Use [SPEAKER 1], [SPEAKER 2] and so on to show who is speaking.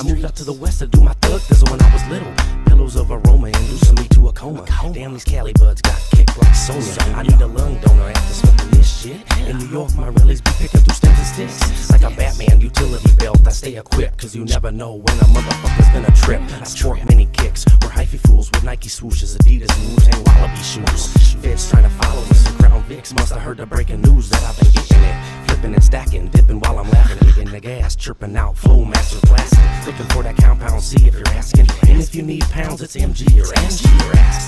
[SPEAKER 1] to the west to do my thug thizzle when I was little. Pillows of aroma inducing me to a coma. Damn, these Cali buds got kicked like Sonya. I need a lung donor after smoking this shit. In New York, my relics be picking through stems and sticks. Like a Batman utility belt, I stay equipped. Cause you never know when a motherfucker's gonna trip. I sport many kicks. We're hyphy fools with Nike swooshes, Adidas and Wu-Tang Wallabee shoes. Feds trying to follow me, Crown Vics. Must have heard the breaking news that I've been getting it. Flipping and stacking, dipping while I'm laughing. Gas, chirping out, Flowmaster blasting. Looking for that compound C if you're asking. And if you need pounds, it's MG or MG or.